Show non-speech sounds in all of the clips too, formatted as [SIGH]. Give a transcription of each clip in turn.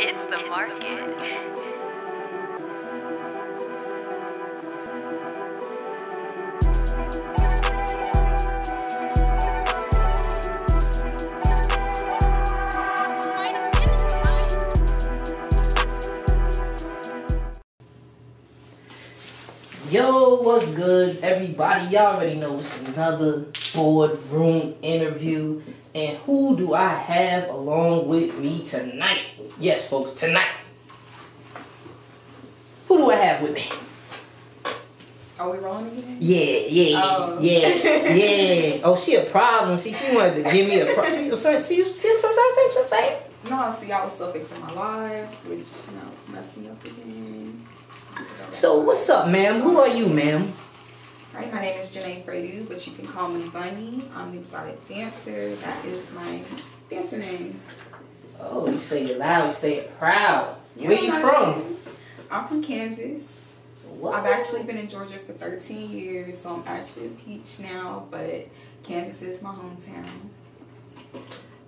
It's the market. Yo, what's good, everybody? Y'all already know it's another boardroom interview. And who do I have along with me tonight? Yes, folks, tonight. Who do I have with me? Are we rolling again? Yeah, yeah, Oh. yeah, yeah. Oh, she a problem. See, she wanted to give me a problem. See, see, see, see? See what No, see, I was still fixing my live, which now it's messing up again. So, what's up, ma'am? Who are you, ma'am? Right, my name is Janae Fredu, but you can call me Bunny. I'm the exotic dancer. That is my dancer name. Oh, you say it loud, you say it proud. Where you from? I'm from Kansas. What? I've actually been in Georgia for 13 years, so I'm actually a peach now, but Kansas is my hometown.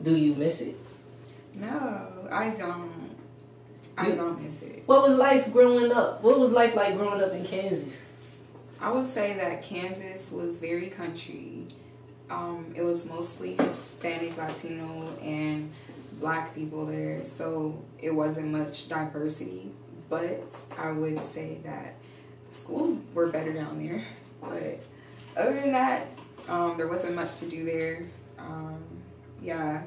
Do you miss it? No, I don't. I don't miss it. What was life growing up? What was life like growing up in Kansas? I would say that Kansas was very country. Um, it was mostly Hispanic, Latino, and black people there, so it wasn't much diversity. But I would say that schools were better down there. [LAUGHS] But other than that, um, there wasn't much to do there. Um, yeah,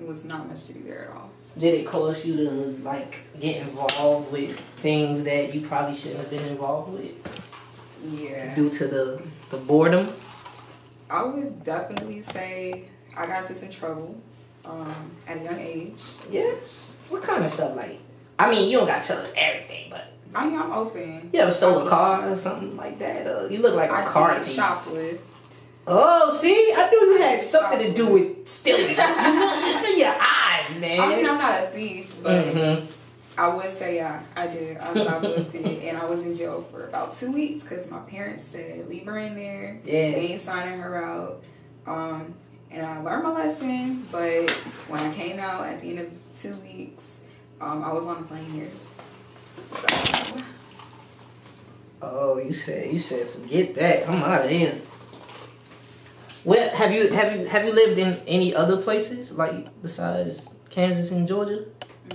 it was not much to do there at all. Did it cause you to like get involved with things that you probably shouldn't have been involved with Yeah. due to the the boredom? I would definitely say I got into some trouble um, at a young age. Yes. What kind of stuff like? I mean, you don't gotta tell us everything, but I mean, I'm open. you ever stole a car or something like that? Uh, you look like a I car thief. shoplift. Oh, see, I knew you I had something to do with stealing. you look, it's in your eyes, man. [LAUGHS] I mean, I'm not a thief, but Mhm. I would say yeah, I did. I shoplifted, and I was in jail for about two weeks because my parents said leave her in there. Yeah. They ain't signing her out. Um, and I learned my lesson, but when I came out at the end of two weeks, um, I was on a plane here. So Oh, you said you said forget that. I'm out of here. Well, have you have you have you lived in any other places like besides Kansas and Georgia?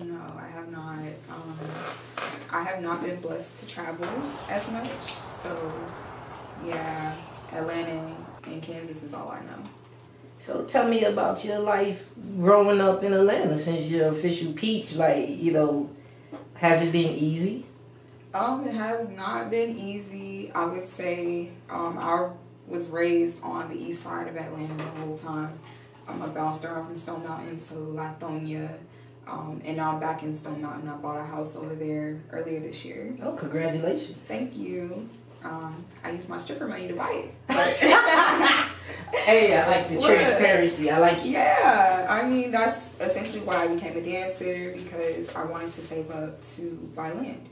no, I have not. Um, I have not been blessed to travel as much. So yeah, Atlanta and Kansas is all I know. So tell me about your life growing up in Atlanta since you're official peach. Like you know, has it been easy? Um, it has not been easy. I would say um, I was raised on the east side of Atlanta the whole time. Um, I bounced around from Stone Mountain to Lithonia, um, and now I'm back in Stone Mountain. I bought a house over there earlier this year. Oh, congratulations! Thank you. Um, I used my stripper money to buy it. [LAUGHS] [LAUGHS] Hey, I like the What? transparency. I like it. yeah, I mean that's essentially why I became a dancer because I wanted to save up to buy land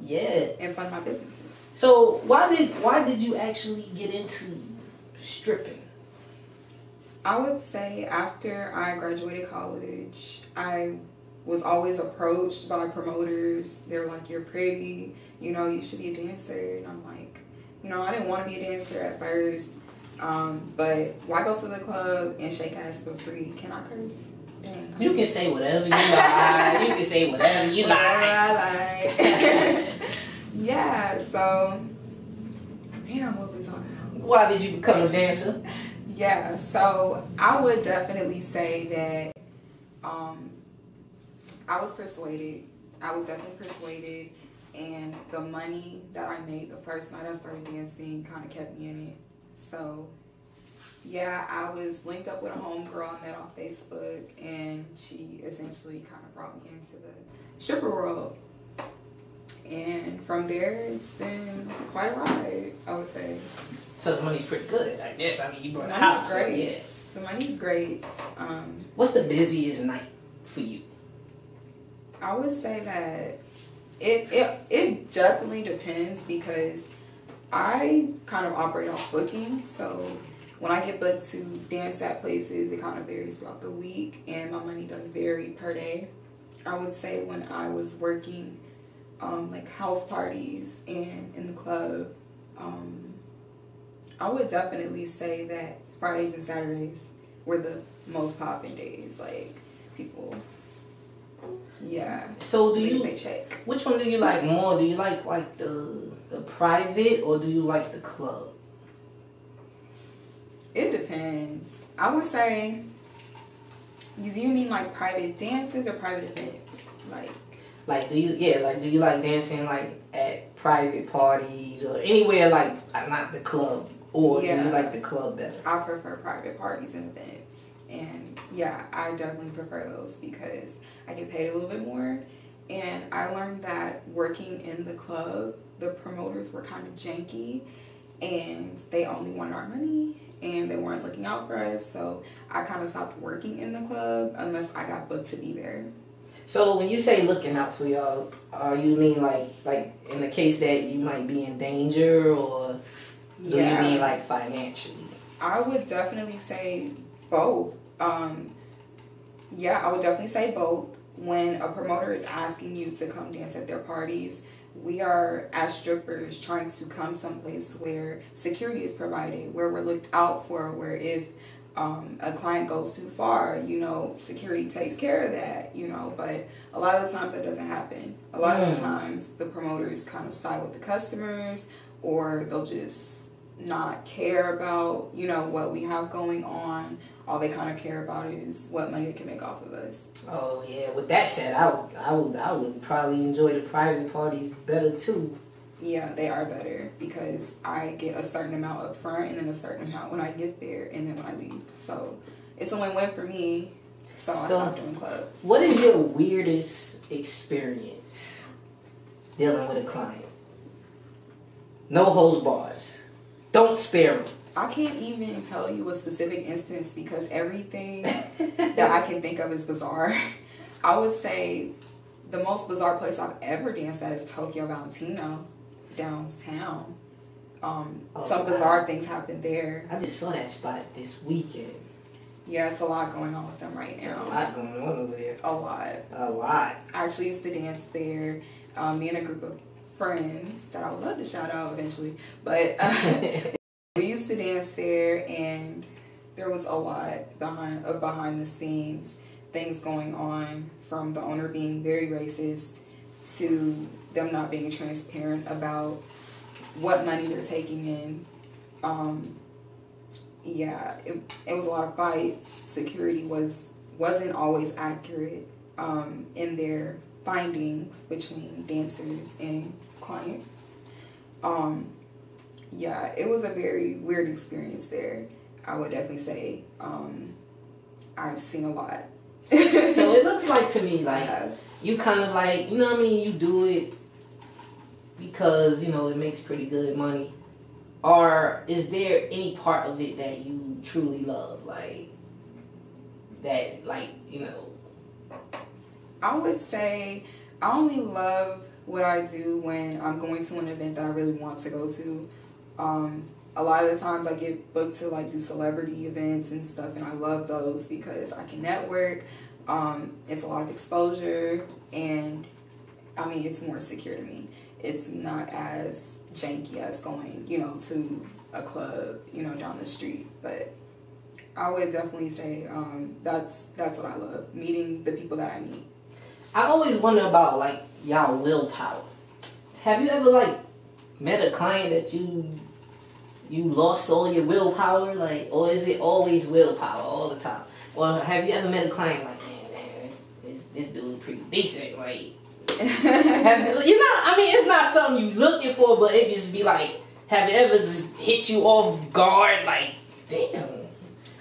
Yeah. and fund my businesses. So why did why did you actually get into stripping? I would say after I graduated college, I was always approached by promoters. They're like, "You're pretty, you know, you should be a dancer." And I'm like, you know, I didn't want to be a dancer at first, um, but why go to the club and shake ass for free? Can I curse? You can say whatever you like. you can say whatever you Whatever like. I like. [LAUGHS] yeah. So, damn, what was we talking about? Why did you become a dancer? Yeah, so I would definitely say that um, I was persuaded. I was definitely persuaded, and the money that I made the first night I started dancing kind of kept me in it. So, yeah, I was linked up with a homegirl I met on Facebook, and she essentially kind of brought me into the stripper world. And from there, it's been quite a ride, I would say. So the money's pretty good, I guess. I mean, you brought The a house. so great. yeah. The money's great. Um, What's the busiest night for you? I would say that it it it definitely depends because I kind of operate off booking. So when I get booked to dance at places, it kind of varies throughout the week, and my money does vary per day. I would say when I was working, um, like house parties and in the club, um, I would definitely say that Fridays and Saturdays were the most popping days. Like people, yeah. So do you? check? Which one do you like more? Do you like like the the private or do you like the club? It depends. I would say. Do you mean like private dances or private events? Like Like do you yeah like do you like dancing like at private parties or anywhere like not the club or do you like the club better? I prefer private parties and events. And yeah, I definitely prefer those because I get paid a little bit more. And I learned that working in the club, the promoters were kind of janky and they only wanted our money and they weren't looking out for us. So I kind of stopped working in the club unless I got booked to be there. So when you say looking out for y'all, are you mean like like in the case that you might be in danger or do you mean like financially? I would definitely say both. Um, yeah, I would definitely say both. When a promoter is asking you to come dance at their parties, we are as strippers trying to come someplace where security is provided, where we're looked out for, where if um, a client goes too far, you know, security takes care of that, you know. But a lot of the times that doesn't happen. A lot of the Mm. times the promoters kind of side with the customers, or they'll just not care about, you know, what we have going on. All they kind of care about is what money they can make off of us. Oh yeah. With that said, I would I would I would probably enjoy the private parties better too. Yeah, they are better because I get a certain amount up front and then a certain amount when I get there and then when I leave. So it's a win win for me. So, I So- stopped doing clubs. What is your weirdest experience dealing with a client? No hose bars. Don't spare them. I can't even tell you a specific instance because everything [LAUGHS] that I can think of is bizarre. I would say the most bizarre place I've ever danced at is Tokyo Valentino downtown. Um, Oh, some wow. bizarre things happen there. I just saw that spot this weekend. Yeah, it's a lot going on with them right now. a lot going on over there. A lot. A lot. I actually used to dance there. Um, me and a group of friends that I would love to shout out eventually, but uh, [LAUGHS] we used to dance there, and there was a lot behind of behind the scenes things going on from the owner being very racist to them not being transparent about what money they're taking in. Um, yeah, it, it was a lot of fights. Security was wasn't always accurate um, in their findings between dancers and clients. Um, yeah, it was a very weird experience there. I would definitely say um, I've seen a lot. so it [LAUGHS] looks like to me like you kind of like you know what I mean. You do it because you know it makes pretty good money. Or is there any part of it that you truly love, like that, like you know? I would say I only love what I do when I'm going to an event that I really want to go to. Um, a lot of the times I get booked to like do celebrity events and stuff, and I love those because I can network. Um, it's a lot of exposure, and I mean it's more secure to me. It's not as janky as going, you know, to a club, you know, down the street, but. I would definitely say um, that's that's what I love meeting the people that I meet. I always wonder about like y'all willpower. Have you ever like met a client that you you lost all your willpower, like, or is it always willpower all the time? Or have you ever met a client like, man, man, this this, this dude pretty decent, like. [LAUGHS] You know, I mean, it's not something you looking for, but it just be like, have it ever just hit you off guard? Like, damn. [LAUGHS]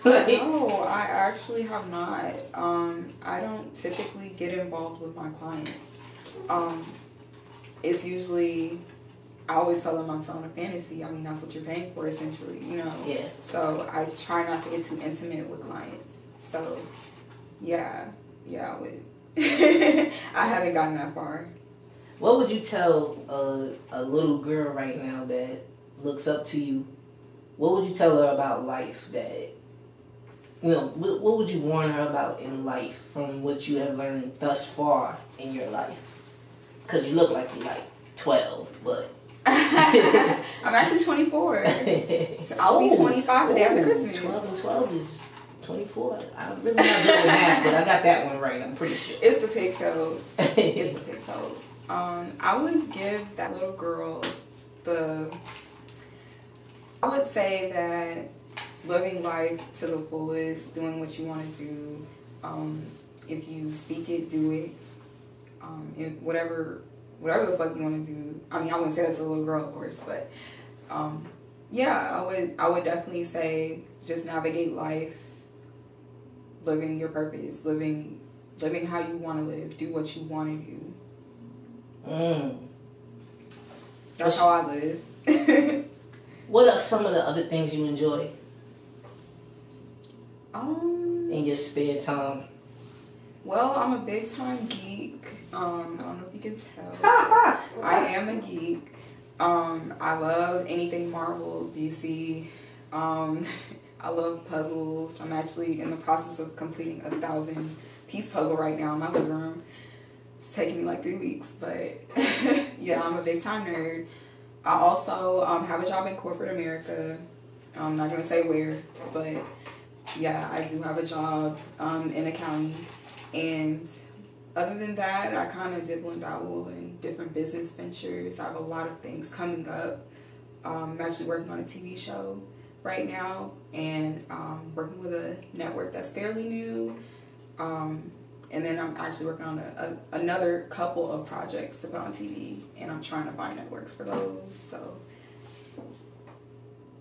Like, no, I actually have not. Um, I don't typically get involved with my clients. Um, it's usually, I always tell them I'm selling a fantasy. I mean, that's what you're paying for, essentially, you know? yeah. So I try not to get too intimate with clients. So, yeah, yeah, I would. [LAUGHS] I haven't gotten that far. What would you tell a, a little girl right now that looks up to you? What would you tell her about life that you know, what, what would you warn her about in life from what you have learned thus far in your life? Because you look like you're like 12, but. [LAUGHS] I'm actually 24. So I'll be 25 the day after Christmas. 12 and 12 is 24. I'm really not good at math, but I got that one right, I'm pretty sure. It's the pigtails. [LAUGHS] it's the pigtails. Um, I would give that little girl the. I would say that living life to the fullest, doing what you want to do. Um, if you speak it, do it. Um, and whatever, whatever the fuck you want to do. I mean, I wouldn't say that to a little girl, of course, but um, yeah, I would. I would definitely say just navigate life, living your purpose, living, living how you want to live, do what you want to do. Mm. That's how I live. [LAUGHS] What are some of the other things you enjoy um. in your spare time? Well, I'm a big time geek. Um, I don't know if you can tell. I am a geek. Um, I love anything Marvel, DC. Um, [LAUGHS] I love puzzles. I'm actually in the process of completing a thousand piece puzzle right now in my living room. It's taking me like three weeks, but [LAUGHS] yeah, I'm a big time nerd. I also um, have a job in corporate America. I'm not gonna say where, but yeah, I do have a job um, in accounting. And other than that, I kind of dibble and dabble in different business ventures. I have a lot of things coming up. Um, I'm actually working on a TV show right now and um, working with a network that's fairly new. Um, and then I'm actually working on a, a, another couple of projects to put on TV, and I'm trying to find networks for those. So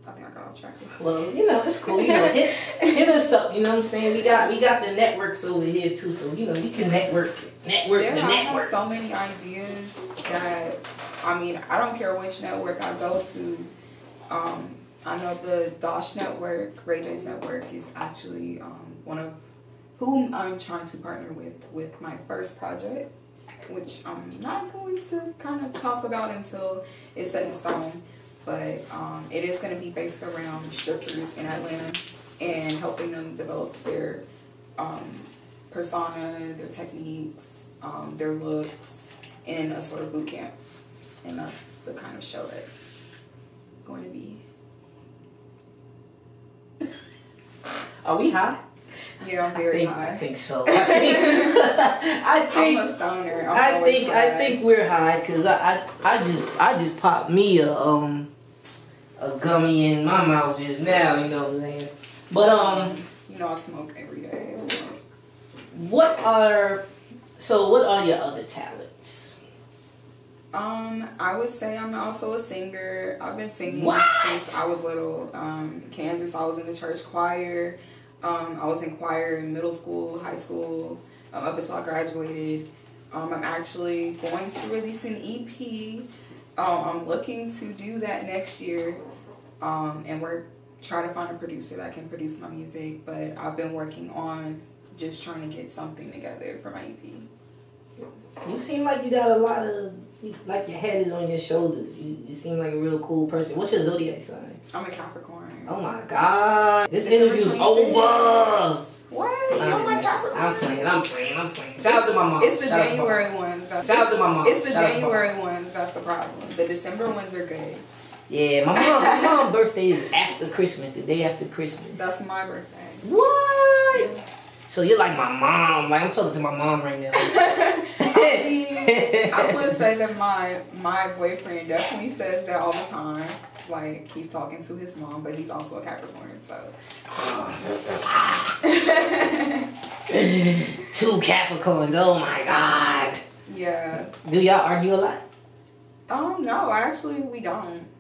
I think I got off track. Well, you know, it's cool. You know, hit, hit us up. You know what I'm saying? We got we got the networks over here too, so you know you can network network Yeah, the I have network. so many ideas that I mean I don't care which network I go to. Um, I know the Dosh network, Ray J's network, is actually um, one of whom I'm trying to partner with with my first project, which I'm not going to kind of talk about until it's set in stone. But um, it is going to be based around strippers in Atlanta and helping them develop their um, persona, their techniques, um, their looks in a sort of boot camp. And that's the kind of show that's going to be. [LAUGHS] Are we high? Yeah, I'm I very think, high. I think so. [LAUGHS] I think [LAUGHS] I I'm think a stoner. I'm I think I think we're high because I, I I just I just popped me a um a gummy in my mouth just now. You know what I'm saying? But um, You know, I smoke every day. So. what are so what are your other talents? Um, I would say I'm also a singer. I've been singing What? since I was little. Um, Kansas, I was in the church choir. Um, I was in choir in middle school, high school, um, up until I graduated. Um, I'm actually going to release an EP. Um, I'm looking to do that next year, um, and we're trying to find a producer that can produce my music. But I've been working on just trying to get something together for my EP. You seem like you got a lot of like your head is on your shoulders. You you seem like a real cool person. What's your zodiac sign? I'm a Capricorn. Oh my god, this December interview's over. What? I'm, don't just like. Capricorn? I'm playing. I'm playing. I'm playing. Shout out to my mom. It's the Shout out to my mom. January ones. That's, Shout out to my mom. It's the Shout out to my January ones that's the problem. The December ones are good. Yeah, my mom. My mom's birthday is after Christmas, the day after Christmas. That's my birthday. what? So you're like my mom. Like I'm talking to my mom right now. I [LAUGHS] mean, I would say that my my boyfriend definitely says that all the time. Like he's talking to his mom, but he's also a Capricorn, so. [LAUGHS] Two Capricorns. Oh my god. yeah. Do y'all argue a lot? Um. No, actually, we don't.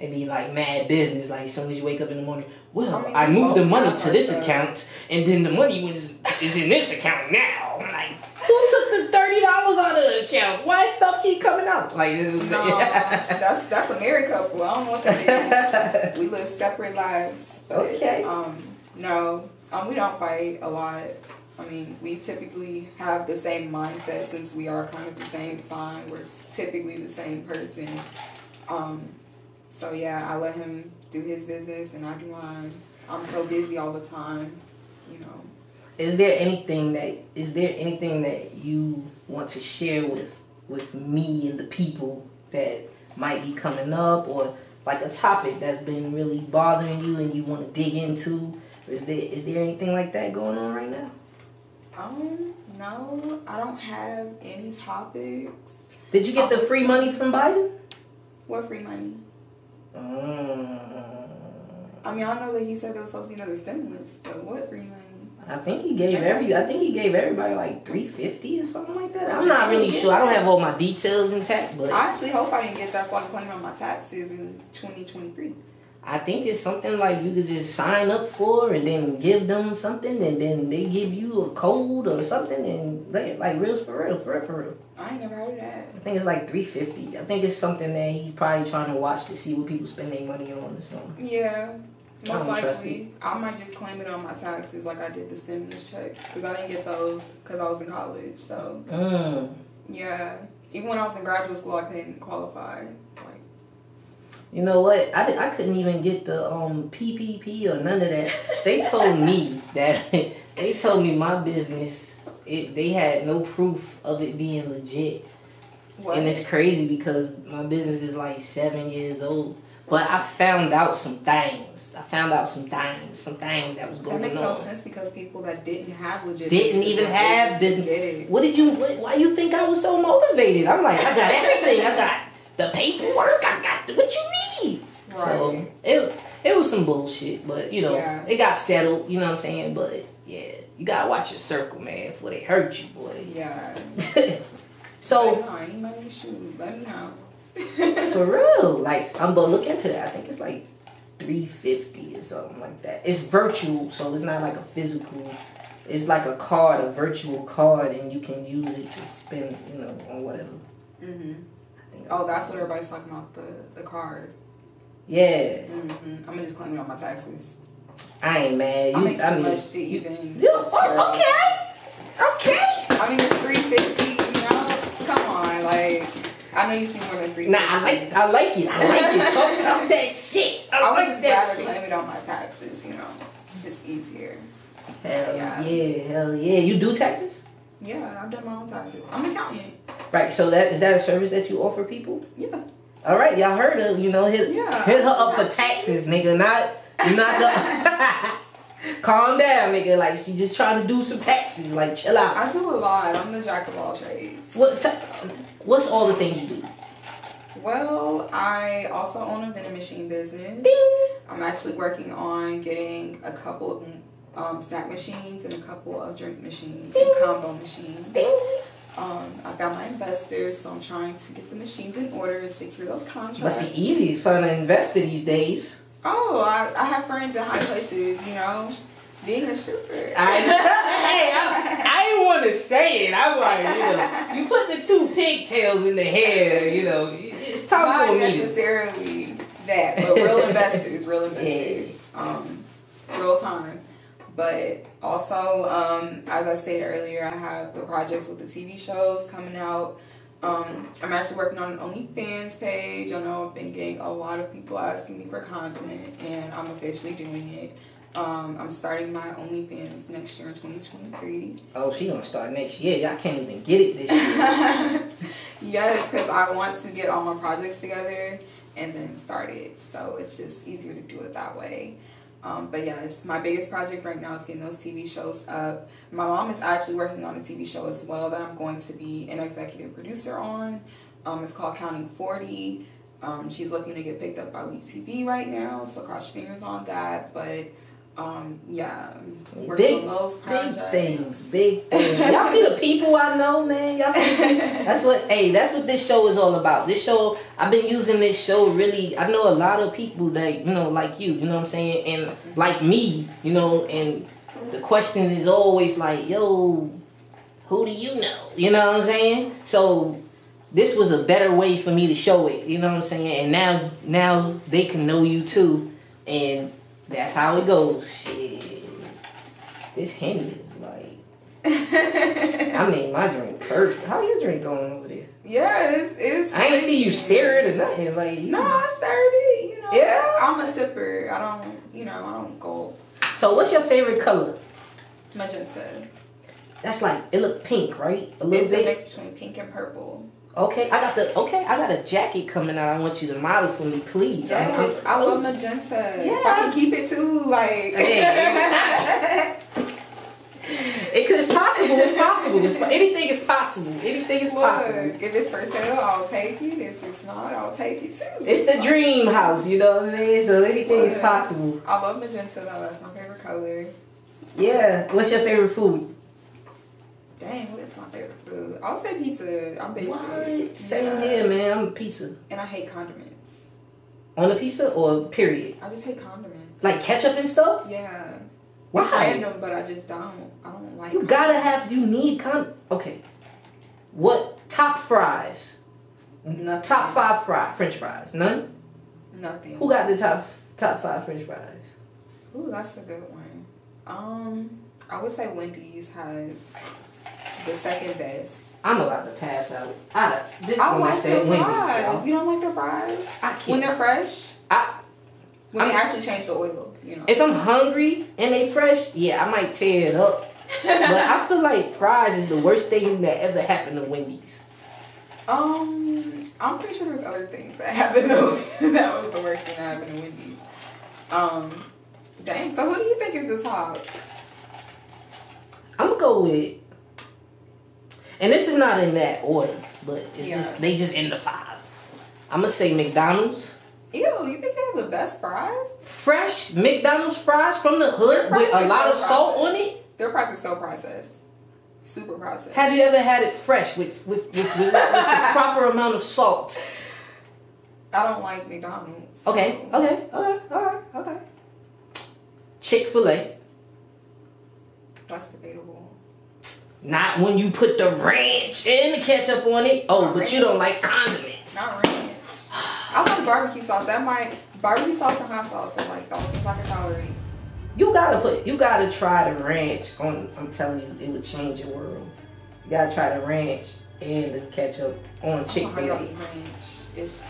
It be like mad business. Like as soon as you wake up in the morning, well, I mean, I, moved the money to this account, and then the money was is in this account now. I'm like, who took the thirty dollars out of the account? Why stuff keep coming out? Like, No, [LAUGHS] that's that's a married couple. I don't what that [LAUGHS] we live separate lives. But, Okay. Um, no, um, we don't fight a lot. I mean, we typically have the same mindset since we are kind of the same sign. We're typically the same person. Um, so yeah, I let him do his business and I do mine. I'm so busy all the time you know. Is there anything that is there anything that you want to share with with me and the people that might be coming up or like a topic that's been really bothering you and you want to dig into? Is there is there anything like that going on right now? Um, no, I don't have any topics. Did you get the free money from Biden? What free money? Mm. I mean, I know that he said there was supposed to be another stimulus, but what money? I think he gave every. I think he gave everybody like three fifty or something like that. I'm not really sure. I don't have all my details intact, but I actually hope I didn't get that so I can claim on my taxes in 2023. I think it's something like you could just sign up for and then give them something, and then they give you a code or something, and they, like real for real, for real, for real. I ain't never heard of that. I think it's like three fifty. I think it's something that he's probably trying to watch to see what people spend their money on or something. Yeah, I most likely. I might just claim it on my taxes like I did the stimulus checks because I didn't get those because I was in college. So Mm. yeah, even when I was in graduate school, I couldn't qualify. You know what? I, di- I couldn't even get the um PPP or none of that. They told me [LAUGHS] that they told me my business it they had no proof of it being legit, what? and it's crazy because my business is like seven years old. But I found out some things. I found out some things, some things that was going on. that makes on. no sense because people that didn't have legit Didn't even have business. What did you? What, why you think I was so motivated? I'm like, I got everything. I got the paperwork. I got what you need. So it it was some bullshit, but you know Yeah. it got settled. You know what I'm saying? But yeah, you gotta watch your circle, man, before they hurt you, boy. Yeah. [LAUGHS] so no, any money shoot. Let me know. [LAUGHS] for real, like I'm but look into that. I think it's like three fifty or something like that. It's virtual, so it's not like a physical. It's like a card, a virtual card, and you can use it to spend, you know, on whatever. Mm-hmm. Oh, that's what everybody's talking about the the card. Yeah, hmm I'm gonna just claim it on my taxes. I ain't mad. I You, make so I mean, much to even. Yeah, just care oh, okay, okay. I mean, it's three fifty. You know, come on, like I know you see more than three. Nah, I like, I like it. I like it. [LAUGHS] Talk, talk that shit. I, I would like just that rather shit. claim it on my taxes. You know, it's just easier. Hell Yeah. yeah. hell yeah. You do taxes? Yeah, I've done my own taxes. I'm an accountant. Right. So that is that a service that you offer people? Yeah. All right, y'all heard her. You know, hit Yeah. hit her up for taxes, nigga. Not not the. [LAUGHS] Calm down, nigga. Like she just trying to do some taxes. Like chill out. I do a lot. I'm the jack of all trades. What? ta- what's all the things you do? Well, I also own a vending machine business. Ding. I'm actually working on getting a couple of um, snack machines and a couple of drink machines and combo machines. Ding. Um, I got my investors, so I'm trying to get the machines in order and secure those contracts. Must be easy find an investor these days. Oh, I, I have friends in high places, you know, being a stripper. I [LAUGHS] hey, I, I didn't want to say it. I'm like, you know, you put the two pigtails in the hair. You know, it's time Not for necessarily that, but real [LAUGHS] investors, real investors, um, real time. But also, um, as I stated earlier, I have the projects with the TV shows coming out. Um, I'm actually working on an OnlyFans page. I know I've been getting a lot of people asking me for content, and I'm officially doing it. Um, I'm starting my OnlyFans next year in 2023. Oh, she gonna start next year. Y'all can't even get it this year. [LAUGHS] yes, because I want to get all my projects together and then start it. So it's just easier to do it that way. Um, but yes, my biggest project right now is getting those TV shows up. My mom is actually working on a TV show as well that I'm going to be an executive producer on. Um, it's called Counting 40. Um, she's looking to get picked up by WE tv right now, so cross fingers on that. But um, yeah, Big, big things, big things. [LAUGHS] Y'all see the people I know, man. Y'all see. That's what. Hey, that's what this show is all about. This show, I've been using this show really. I know a lot of people that you know, like you. You know what I'm saying, and like me. You know, and the question is always like, yo, who do you know? You know what I'm saying? So this was a better way for me to show it. You know what I'm saying? And now, now they can know you too, and that's how it goes. Shit, this Henny is like. I [LAUGHS] made my drink perfect. How your drink going over there? yeah, it's, it's I ain't see you stare it or nothing. Like you- No, I stirred it. You know, Yeah? I'm a sipper. I don't, you know, I don't go. So, what's your favorite color? Magenta. That's like it look pink, right? A little It's a mix between pink and purple. Okay, I got the okay. I got a jacket coming out. I want you to model for me, please. I'm- I'm- Yes, I oh, love magenta. Yeah. I can keep it too, like. It, it's possible. It's possible. It's, anything is possible. Anything is possible. Look, if it's for sale, I'll take it. If it's not, I'll take it too. It's the dream house, you know what I'm saying? So anything is possible. I love magenta though. That's my favorite color. Yeah. What's your favorite food? Dang, what is my favorite food? I'll say pizza. I'm basic. What? Same Yeah. here, man. I'm pizza. And I hate condiments. On the pizza or period? I just hate condiments. Like ketchup and stuff? Yeah. Why? It's random, but I just don't. I don't like. You gotta have. You need con. Okay. What top fries? Nothing. Top five fry French fries. None. Nothing. Who got the top top five French fries? Ooh, that's a good one. Um, I would say Wendy's has the second best. I'm about to pass out. I this I like said the fries. You don't like the fries I can't. when they're fresh? I, When they I'm- actually change the oil, you know. if I'm hungry and they fresh, yeah, I might tear it up. [LAUGHS] but I feel like fries is the worst thing that ever happened to Wendy's. Um, I'm pretty sure there's other things that [LAUGHS] happened. Though. that was the worst thing that happened to Wendy's. Um, dang. So who do you think is the top? I'm gonna go with, and this is not in that order, but it's Yeah. just they just in the five. I'm gonna say McDonald's. Ew, you think they have the best fries? Fresh McDonald's fries from the hood with a lot are of so salt on it. Their fries are so processed, super processed. Have you ever had it fresh with with, with, with, with the [LAUGHS] proper amount of salt? I don't like McDonald's. Okay, okay, okay, alright, okay. Chick fil A. That's debatable. Not when you put the ranch and the ketchup on it. Oh, Not but you don't like condiments. Not ranch. I like barbecue sauce. That might barbecue sauce and hot sauce are like the only things I can tolerate. You gotta put you gotta try the ranch on I'm telling you, it would change your world. You gotta try the ranch and the ketchup on Chick Fil A. ranch. It's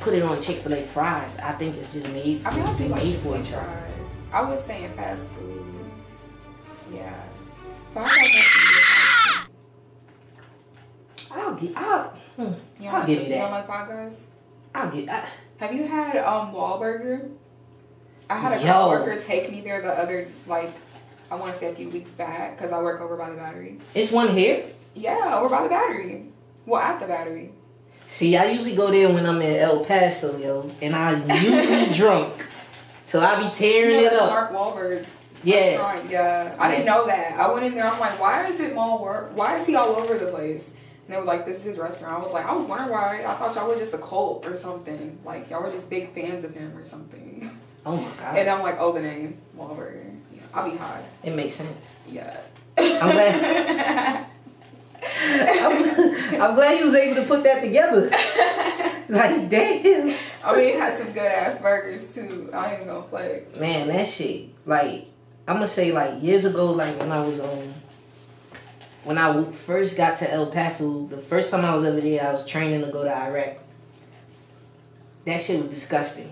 Put it on Chick fil A fries. I think it's just made I mean I think like made for each other. fries. I would say in fast food. Yeah. Five Guys has some good fries I'll give I'll hmm. You I'll give you You don't that. like Five Guys? I'll get. I, Have you had um Wahlburger? I had a Yo. coworker take me there the other like I want to say a few weeks back because I work over by the battery. it's one here. Yeah, over by the battery. Well, at the battery. See, I usually go there when I'm in El Paso, yo, and I'm usually [LAUGHS] drunk. So I be tearing You know, it up. Mark Wahlberg's Yeah. restaurant. Yeah. I didn't know that. I went in there. I'm like, why is it mall work? Why is he all over the place? And they were like, this is his restaurant. I was like, I was wondering why. I thought y'all were just a cult or something. Like y'all were just big fans of him or something. Oh my god. And I'm like, oh, the name Wahlburger. Yeah, I'll be high. It makes sense. Yeah. I'm glad. I'm, [LAUGHS] I'm glad you was able to put that together. Like, damn. I mean, it had some good ass burgers too. I ain't gonna flex. Man, that shit. Like, I'm gonna say, like, years ago, like, when I was um, when I first got to El Paso, the first time I was ever there, I was training to go to Iraq. That shit was disgusting.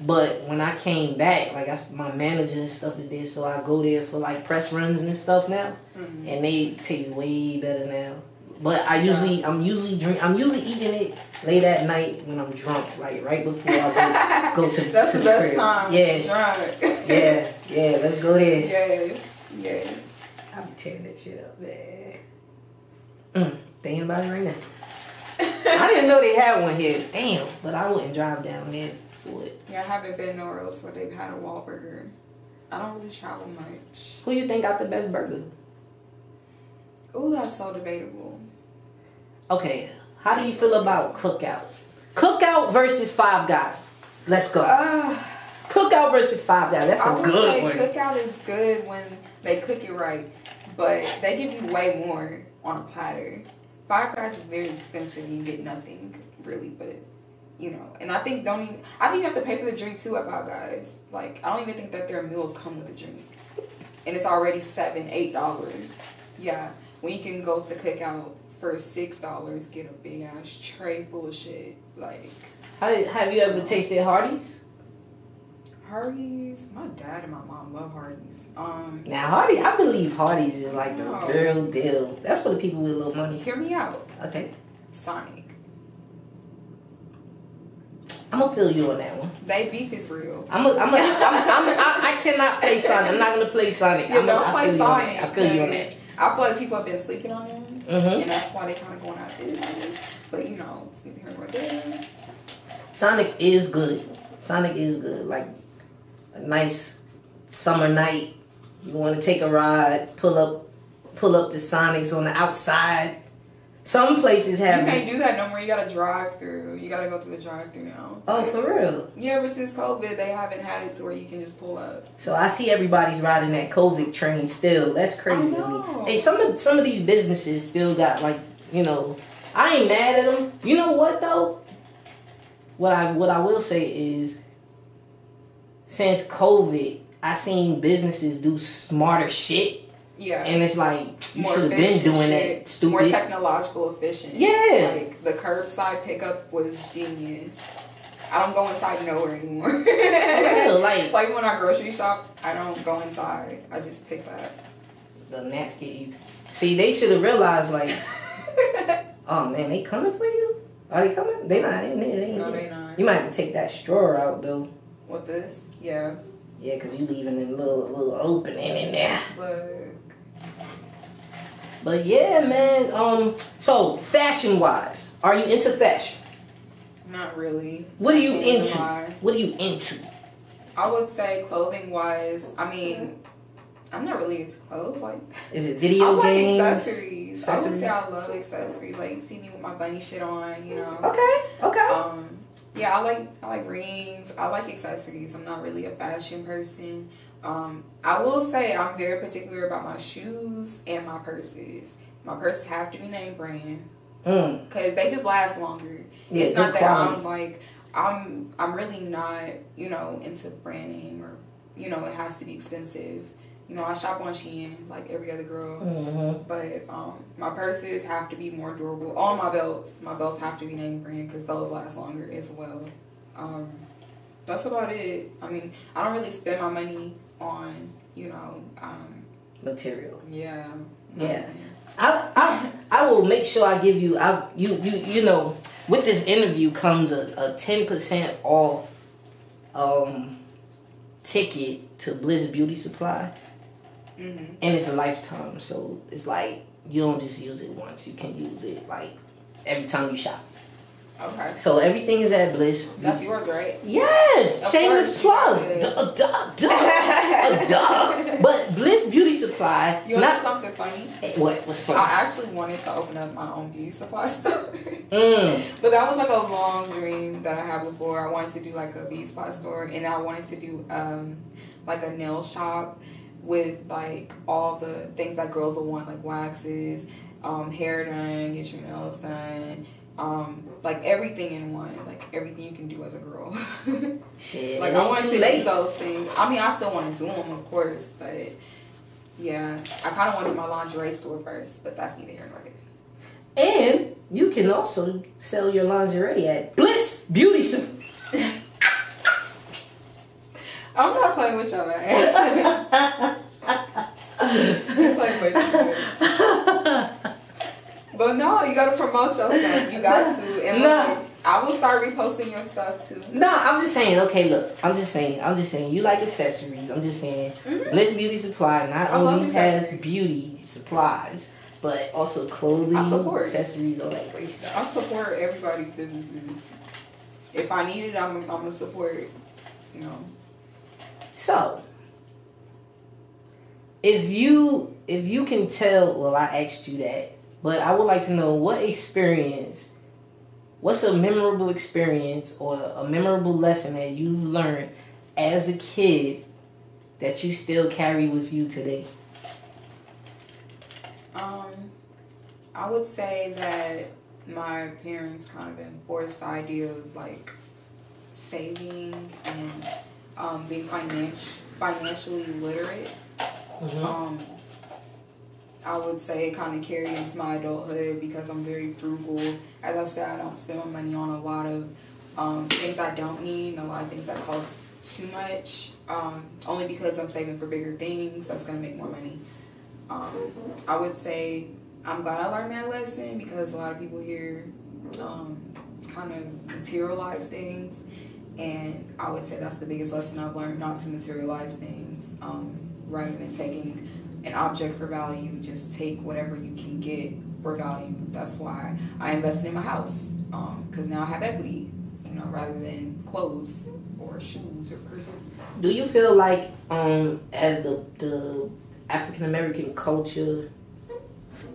But when I came back, like, I, my manager and stuff is there, so I go there for, like, press runs and stuff now. Mm. and they taste way better now. But I usually, I'm usually drink, I'm usually eating it late at night when I'm drunk, like right before I go, go to [LAUGHS] That's to the the best crib. time. Yeah, Drunk. yeah, [LAUGHS] yeah. Let's go there. Yes. Yes. I be tearing that shit up, man. Mm, thinking about it right now. [LAUGHS] I didn't know they had one here. Damn, but I wouldn't drive down there for it. Yeah, I haven't been nowhere else where they've had a Wahlburger. I don't really travel much. Who you think got the best burger? Ooh, that's so debatable. Okay, how do you feel about Cookout? Cookout versus Five Guys. Let's go. Uh, Cookout versus Five Guys. That's a good one. cookout is good when they cook it right, but they give you way more on a platter. Five Guys is very expensive. You get nothing really, but you know. And I think don't even. I think you have to pay for the drink too at Five Guys. Like I don't even think that their meals come with a drink, and it's already seven, eight dollars. Yeah, when you can go to cookout for six dollars, get a big ass tray full of shit like How, have you ever tasted Hardee's? Hardee's. My dad and my mom love Hardee's. Um, Now Hardy, I believe Hardee's is like the No. real deal. That's for the people with a little money. hear me out. Okay, Sonic. I'm gonna feel you on that one. They beef is real. I'm a, I'm a, I'm, I'm, I, I cannot play Sonic. I'm not gonna play Sonic. Yeah, I'm a, don't I play Sonic. I feel you on that. I feel like people have been sleeping on them, Mhm. and that's why they kind of going out of business. But you know, sleeping here there. Sonic is good. Sonic is good. Like a nice summer night. You want to take a ride, pull up, pull up the Sonics on the outside. Some places have. You can't do that no more. You gotta drive through. You gotta go through the drive through now. oh, for real. Yeah, ever since COVID, they haven't had it to where you can just pull up. So I see everybody's riding that COVID train still. That's crazy to me. Hey, some of some of these businesses still got like you know. I ain't mad at them. You know what though? What I what I will say is, since COVID, I seen businesses do smarter shit, Yeah. and it's like you should have been doing shit, that More technological efficient. Yeah. Like the curbside pickup was genius. I don't go inside nowhere anymore. [LAUGHS] Real, like like when I grocery shop, I don't go inside. I just pick that. the gnats get you. See, they should have realized like, [LAUGHS] oh man, they coming for you. Are they coming? They not. They, they, they, no, they not. You might have to take that straw out though. What this, yeah. Yeah, cause you leaving a little little opening in there. Look. But yeah, man. Um. So fashion wise, are you into fashion? Not really. What are you into? lie. What are you into? I would say clothing wise, I mean, I'm not really into clothes. Like, Is it I video like games? accessories. I would say I love accessories. Like, you see me with my bunny shit on, you know. Okay. Okay. Um, yeah, I like I like rings. I like accessories. I'm not really a fashion person. Um, I will say I'm very particular about my shoes and my purses. My purses have to be name brand Mm. because they just last longer. Yeah, it's not that quality. I'm like I'm I'm really not you know into brand name or you know it has to be expensive. You know I shop on Shein like every other girl. Mm-hmm. But um, my purses have to be more durable. All my belts, my belts have to be name brand because those last longer as well. Um, that's about it. I mean, I don't really spend my money on, you know, um, Material. yeah. Yeah. I, I I will make sure I give you I you you you know with this interview comes a a ten percent off um ticket to Bliss Beauty Supply Mm-hmm. and it's a lifetime so it's like you don't just use it once you can use it like every time you shop Okay. so everything is at Bliss That's yours, right? yes Of shameless plug duh, duh, duh, uh, [LAUGHS] duh. but Bliss Beauty Supply You know not something funny? what what's funny I actually wanted to open up my own beauty supply store. [LAUGHS] mm. But that was like a long dream that I had before. I wanted to do like a beauty supply store, and I wanted to do um, like a nail shop with like all the things that girls will want, like waxes, um, hair done, get your nails done, um, like everything in one, like everything you can do as a girl. [LAUGHS] Shit, like I want to do those things. I mean, I still want to do them, of course, but yeah, I kind of wanted my lingerie store first, but that's neither here nor there. And you can also sell your lingerie at Bliss Beauty Supply. [LAUGHS] Playing with y'all, man. [LAUGHS] You playing way too much. But no, you gotta promote your stuff. You got to. And look, I will start reposting your stuff too. no, I'm just saying. Okay, look, I'm just saying. I'm just saying. You like accessories. I'm just saying. Mhm. Bliss Beauty Supply not I only has beauty supplies, but also clothing, accessories, all that great stuff. I support everybody's businesses. If I need it, I'm, I'm gonna support. You know. So, if you if you can tell, well, I asked you that, but I would like to know what experience, what's a memorable experience or a memorable lesson that you've learned as a kid that you still carry with you today. Um, I would say that my parents kind of enforced the idea of like saving and um, being financial financially literate. Um, I would say it kind of carried into my adulthood because I'm very frugal. As I said, I don't spend my money on a lot of um, things I don't need, a lot of things that cost too much, um, only because I'm saving for bigger things that's gonna make more money. Um, I would say I'm glad I learned that lesson because a lot of people here um, kind of materialize things, and I would say that's the biggest lesson I've learned not to materialize things um, rather than taking an object for value. Just take whatever you can get for value. That's why I invested in my house because um, now I have equity, you know, rather than clothes or shoes or purses. Do you feel like, um, as the the African American culture,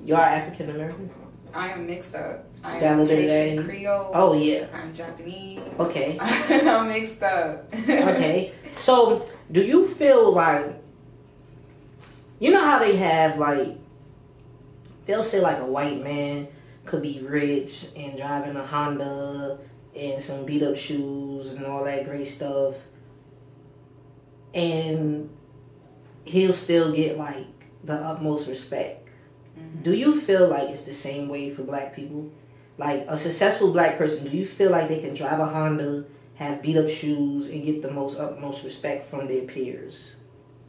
you are African American? I am mixed up. I am Haitian Creole. Oh yeah. I'm Japanese. Okay. [LAUGHS] I'm mixed up. [LAUGHS] okay. So, do you feel like you know how they have like they'll say like a white man could be rich and driving a Honda and some beat up shoes and all that great stuff. And he'll still get like the utmost respect. Mm-hmm. Do you feel like it's the same way for black people? Like a successful black person, do you feel like they can drive a Honda, have beat up shoes, and get the most utmost respect from their peers?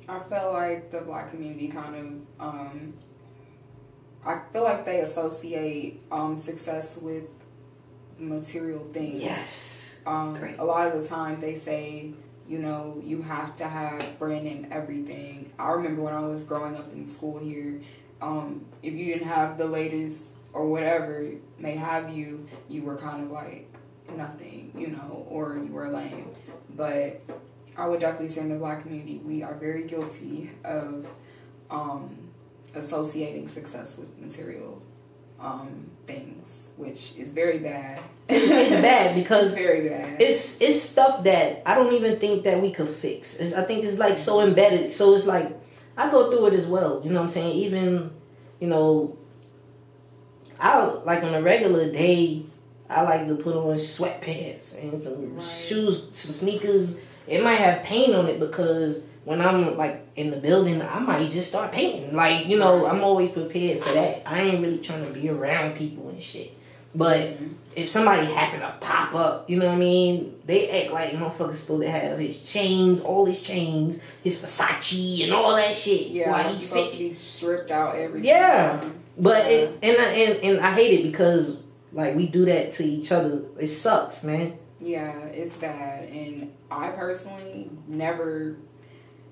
I feel like the black community kind of um, I feel like they associate um, success with material things. Yes. Um, Great. A lot of the time they say, you know, you have to have brand name everything. I remember when I was growing up in school here, um, if you didn't have the latest or whatever may have you, you were kind of like nothing, you know, or you were lame. But I would definitely say in the black community, we are very guilty of um, associating success with material um, things, which is very bad. it's bad [LAUGHS] because it's very bad. It's it's stuff that I don't even think that we could fix. It's, I think it's like so embedded. So it's like I go through it as well. You know what I'm saying? Even you know, I like on a regular day. I like to put on sweatpants and some right. shoes, some sneakers. It might have paint on it because when I'm like in the building, I might just start painting. Like, you know, I'm always prepared for that. I ain't really trying to be around people and shit. But mm-hmm. if somebody happen to pop up, you know what I mean? They act like motherfuckers supposed to have his chains, all his chains, his Versace and all that shit. Yeah, while he's supposed to be stripped out every Yeah. Time. But. It, and, I, and and I hate it because like we do that to each other. It sucks, man. Yeah, it's bad. And I personally never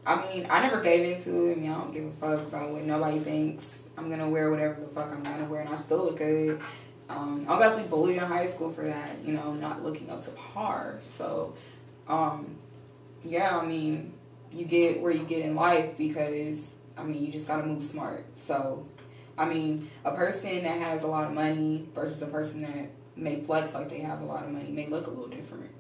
I mean, I never gave into it. I mean, I don't give a fuck about what nobody thinks. I'm gonna wear whatever the fuck I'm gonna wear, and I still look good. Um, I was actually bullied in high school for that, you know, not looking up to par. So, um, yeah, I mean, you get where you get in life because, I mean, you just gotta move smart. So, I mean, a person that has a lot of money versus a person that may flex like they have a lot of money may look a little different.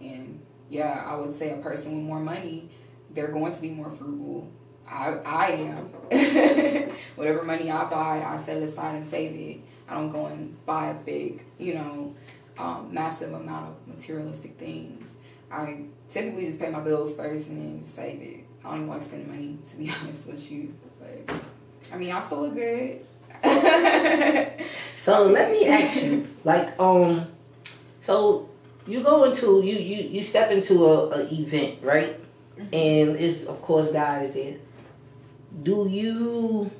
And yeah, I would say a person with more money they're going to be more frugal. I, I am. [LAUGHS] Whatever money I buy, I set aside and save it. I don't go and buy a big, you know, um, massive amount of materialistic things. I typically just pay my bills first and then save it. I don't even like spending money, to be [LAUGHS] honest with you. I mean, y'all still look good. [LAUGHS] so let me ask you, like, um, so you go into you you you step into a, a event, right? and it's of course guys there. Do you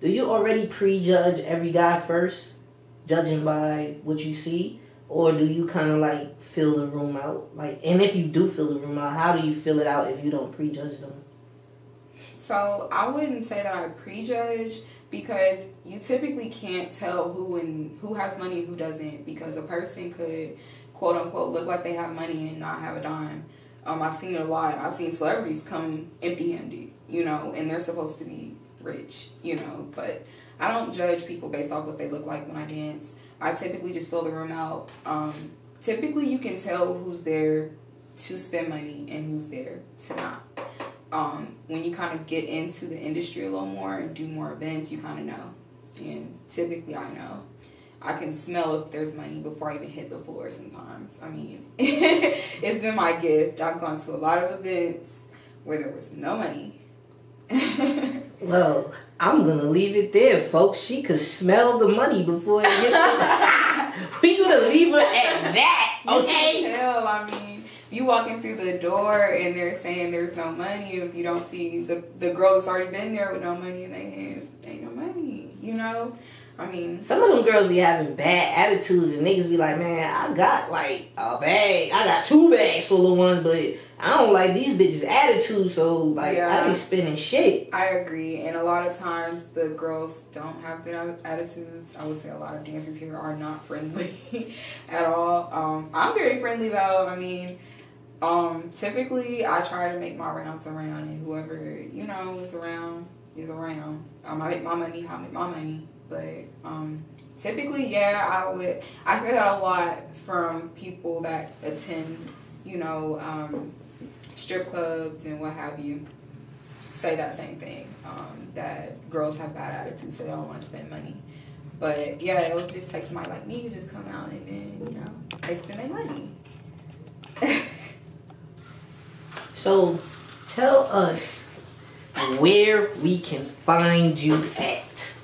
do you already prejudge every guy first, judging by what you see, or do you kind of like fill the room out? Like, and if you do fill the room out, how do you fill it out if you don't prejudge them? So I wouldn't say that I prejudge because you typically can't tell who and who has money and who doesn't because a person could quote unquote look like they have money and not have a dime um, I've seen it a lot. I've seen celebrities come empty-handed, you know, and they're supposed to be rich, you know. But I don't judge people based off what they look like when I dance. I typically just fill the room out. Um, typically, you can tell who's there to spend money and who's there to not. Um, when you kind of get into the industry a little more and do more events, you kind of know. And typically, I know. I can smell if there's money before I even hit the floor sometimes. I mean, [LAUGHS] it's been my gift. I've gone to a lot of events where there was no money. [LAUGHS] well, I'm gonna leave it there, folks. She could smell the money before it hit. [LAUGHS] we gonna leave her at that, okay? Hell. I mean, you walking through the door and they're saying there's no money. If you don't see the the girl that's already been there with no money in their hands, ain't no money. You know. I mean, some of them girls be having bad attitudes, and niggas be like, "Man, I got like a bag, I got two bags full of ones, but I don't like these bitches' attitude, so like yeah, I be spending shit." I agree, and a lot of times the girls don't have good attitudes. I would say a lot of dancers here are not friendly [LAUGHS] at all. Um, I'm very friendly though. I mean. Um, typically I try to make my rounds around and whoever, you know, is around is around. Um, I make my money, I make my money. But um, typically, yeah, I would. I hear that a lot from people that attend, you know, um, strip clubs and what have you. Say that same thing. Um, that girls have bad attitudes, so they don't want to spend money. But yeah, it would just take somebody like me to just come out and then you know they spend their money. [LAUGHS] so, tell us where we can find you at.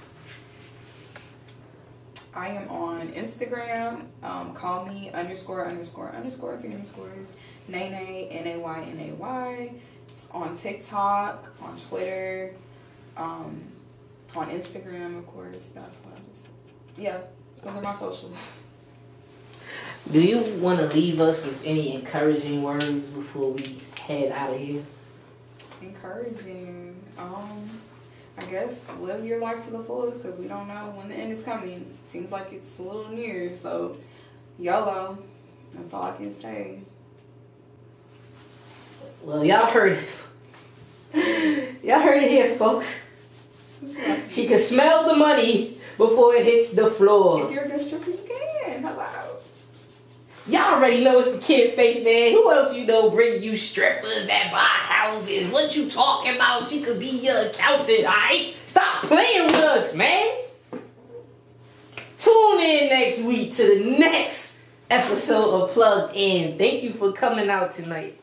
I am on Instagram. Um, call me underscore underscore underscore three underscores. Naynay N A Y N A Y. It's on TikTok, on Twitter, um, on Instagram, of course. That's what I just. Yeah, those are my socials. Do you want to leave us with any encouraging words before we head out of here? Encouraging. Um I guess live your life to the fullest because we don't know when the end is coming. Seems like it's a little near, so YOLO. That's all I can say. Well, y'all heard it. [LAUGHS] y'all heard it here, folks. She can smell the money before it hits the floor. If you're a good stripper, you can. Hello. Y'all already know it's the kid Fase, man. Who else you know bring you strippers that buy houses? What you talking about? She could be your accountant, alright? Stop playing with us, man. Tune in next week to the next episode of Plugged In. Thank you for coming out tonight.